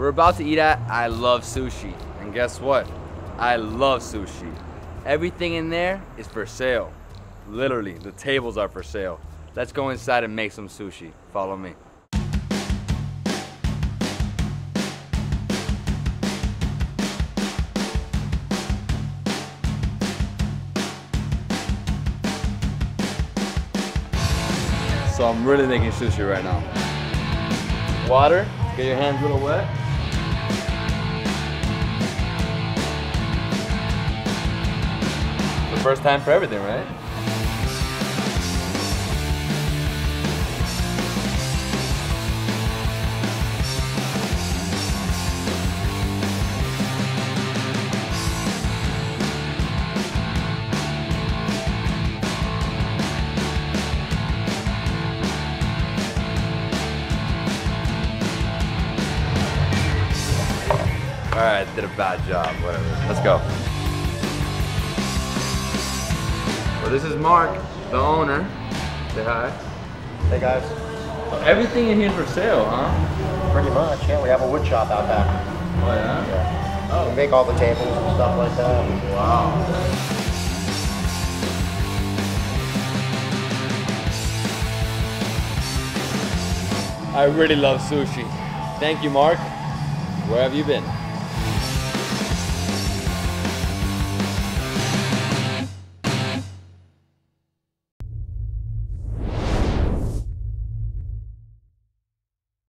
we're about to eat at I Love Sushi. And guess what? I love sushi. Everything in there is for sale. Literally, the tables are for sale. Let's go inside and make some sushi. Follow me. So I'm really making sushi right now. Water, get your hands a little wet. First time for everything, right? All right, did a bad job, whatever. Let's go. Well, this is Mark, the owner. Say hi. Hey guys. Oh, everything in here is for sale, huh? Pretty much, yeah. We have a wood shop out back. Oh, yeah? Yeah. Oh. We make all the tables and stuff like that. Wow. I really love sushi. Thank you, Mark. Where have you been?